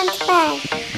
lunch bag.